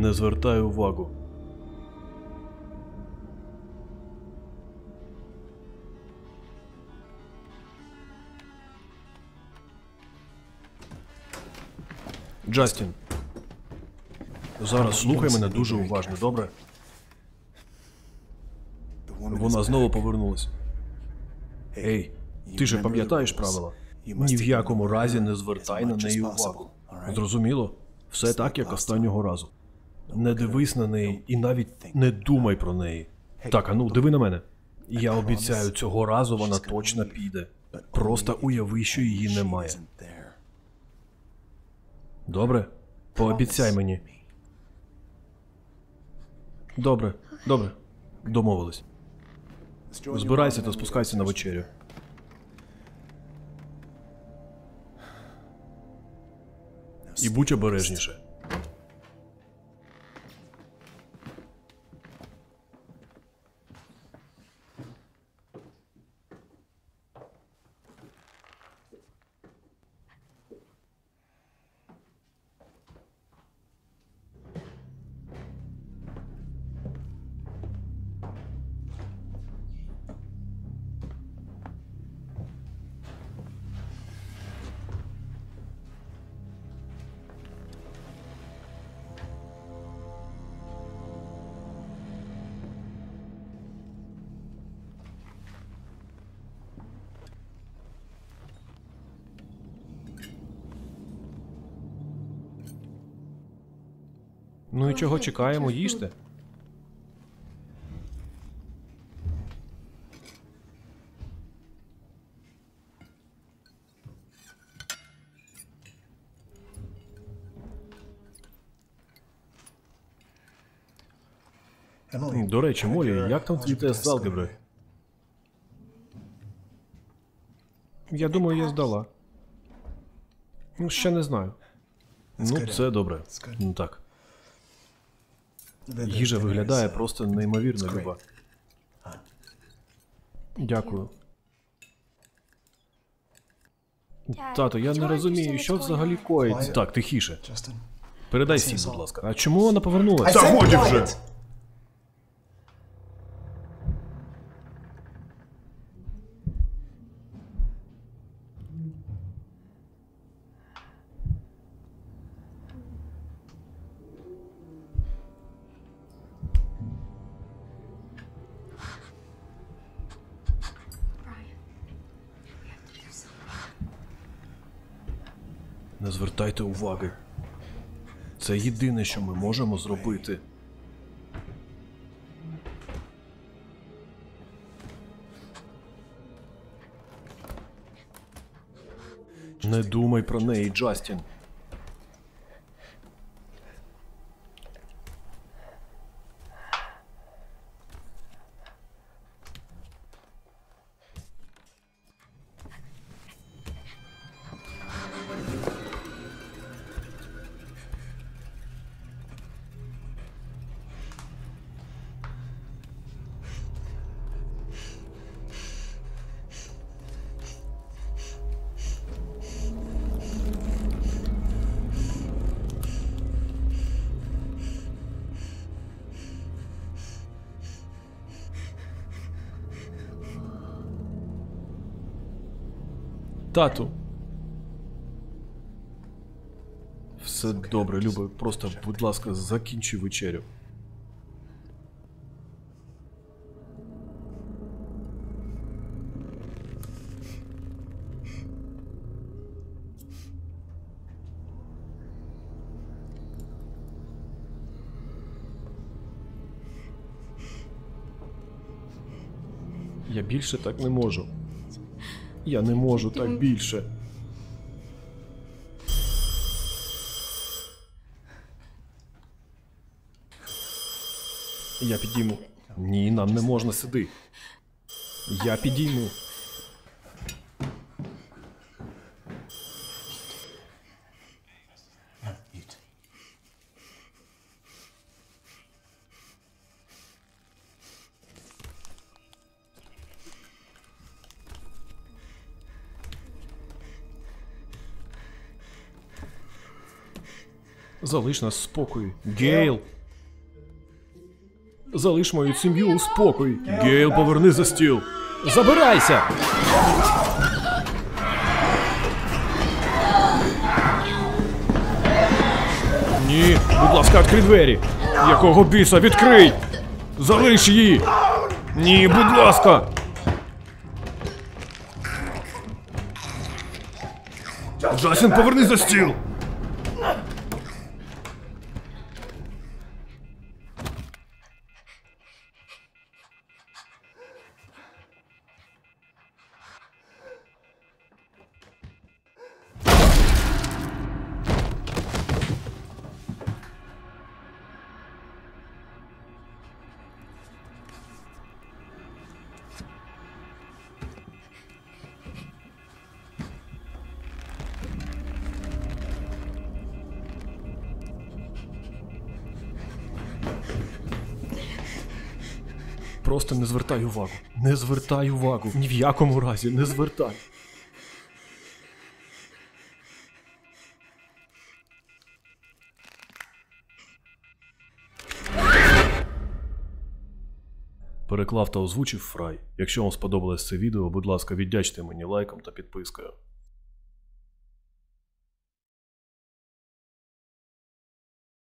Не звертай увагу. Джастін. Зараз слухай мене дуже уважно, добре? Вона знову повернулась. Ей, ти же пам'ятаєш правила? Ні в якому разі не звертай на неї увагу. Зрозуміло? Все так, як останнього разу. Не дивись на неї і навіть не думай про неї. Так, а ну, диви на мене. Я обіцяю, цього разу вона точно піде. Просто уяви, що її немає. Добре? Пообіцяй мені. Добре, добре. Домовились. Збирайся та спускайся на вечерю. І будь обережніше. Ну і чого чекаємо, їжте? До речі, Молі, як там твій тест з алгебри? Я думаю, я здала. Ну, ще не знаю. Ну, це добре. Ну так. Їжа виглядає просто неймовірно люба. Дякую. Тато, я не розумію, що взагалі коїться. Так, тихіше. Передай сім, будь ласка. А чому вона повернулася? Та годі вже! Не звертайте уваги. Це єдине, що ми можемо зробити. Не думай про неї, Джастін. Тату. Все добре, Люба. Просто, будь ласка, закінчи вечерю. Я більше так не можу. Я не можу так більше. Я підійму. Ні, нам не можна сюди. Я підійму. Залиш нас в спокої. Гейл. Залиш мою сім'ю у спокої. Гейл, поверни за стіл. Забирайся! Ні, будь ласка, відкрий двері. Якого біса, відкрий! Залиш її! Ні, будь ласка! Джасін, поверни за стіл! Просто не звертай увагу. Не звертай увагу. Ні в якому разі не звертай. Переклав та озвучив Фрай. Якщо вам сподобалось це відео, будь ласка, віддячте мені лайком та підпискою.